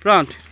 Pronto.